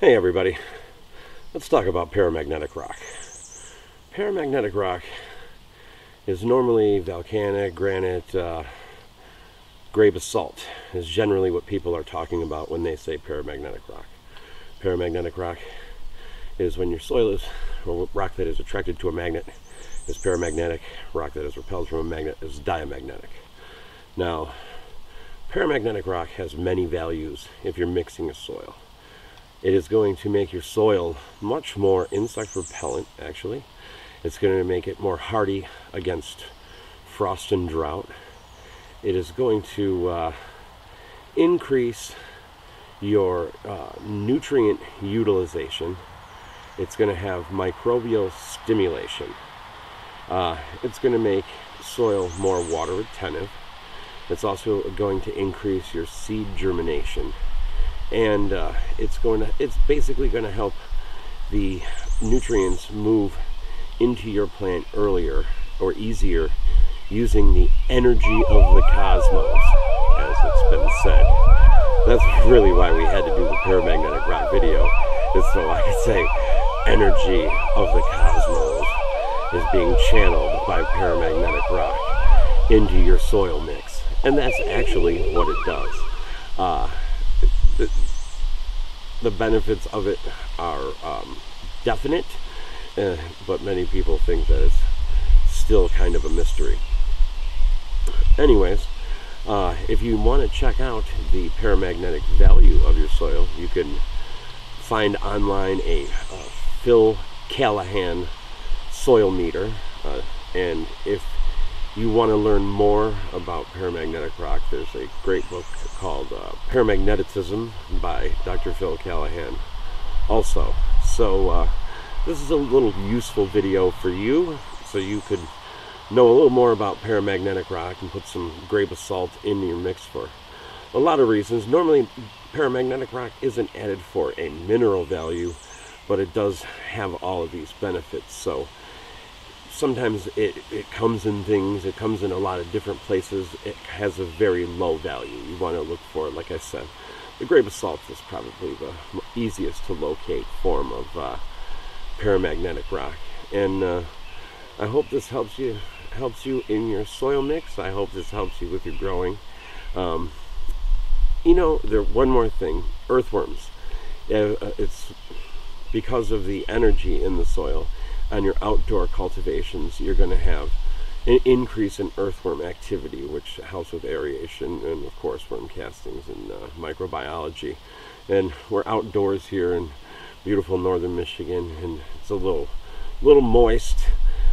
Hey everybody, let's talk about paramagnetic rock. Paramagnetic rock is normally volcanic, granite, uh, gray basalt is generally what people are talking about when they say paramagnetic rock. Paramagnetic rock is when your soil is, or rock that is attracted to a magnet is paramagnetic, rock that is repelled from a magnet is diamagnetic. Now, paramagnetic rock has many values if you're mixing a soil. It is going to make your soil much more insect repellent, actually. It's going to make it more hardy against frost and drought. It is going to uh, increase your uh, nutrient utilization. It's going to have microbial stimulation. Uh, it's going to make soil more water retentive. It's also going to increase your seed germination and uh, it's going to it's basically going to help the nutrients move into your plant earlier or easier using the energy of the cosmos as it's been said. That's really why we had to do the paramagnetic rock video is so i could say energy of the cosmos is being channeled by paramagnetic rock into your soil mix. And that's actually what it does. Uh, the, benefits of it are um, definite, uh, but many people think that it's still kind of a mystery. Anyways, uh, if you want to check out the paramagnetic value of your soil, you can find online a uh, Phil Callahan soil meter. Uh, and if you want to learn more about paramagnetic rock, there's a great book called uh, Paramagnetism by Dr. Phil Callahan also. So uh, this is a little useful video for you so you could know a little more about paramagnetic rock and put some gray basalt in your mix for a lot of reasons. Normally paramagnetic rock isn't added for a mineral value, but it does have all of these benefits. So sometimes it, it comes in things, it comes in a lot of different places. It has a very low value. You want to look for, like I said, the gray basalt is probably the easiest to locate form of uh, paramagnetic rock. And uh, I hope this helps you helps you in your soil mix. I hope this helps you with your growing. Um, you know, there one more thing: earthworms. Uh, it's because of the energy in the soil on your outdoor cultivations, you're going to have an increase in earthworm activity, which helps with aeration and, of course, worm castings and uh, microbiology. And we're outdoors here in beautiful northern Michigan, and it's a little, little moist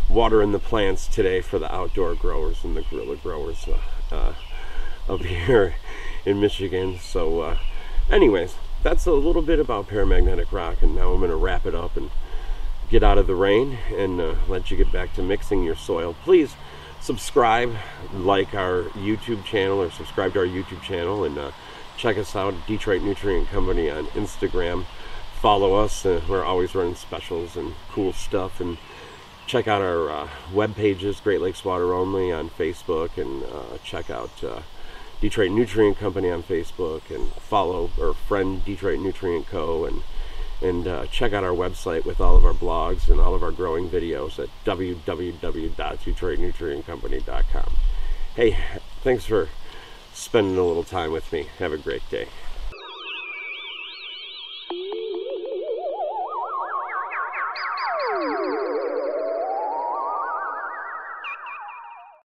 water in the plants today for the outdoor growers and the guerrilla growers uh, uh, up here in Michigan. So, uh, anyways, that's a little bit about paramagnetic rock, and now I'm going to wrap it up and get out of the rain and uh, let you get back to mixing your soil. Please subscribe, like our YouTube channel, or subscribe to our YouTube channel, and uh, check us out, Detroit Nutrient Company on Instagram. Follow us. Uh, we're always running specials and cool stuff. And check out our uh, web pages, Great Lakes Water Only on Facebook, and uh, check out uh, Detroit Nutrient Company on Facebook, and follow our friend Detroit Nutrient Co. and and uh, check out our website with all of our blogs and all of our growing videos at www.detroitnutrientcompany.com. Hey, thanks for spending a little time with me. Have a great day.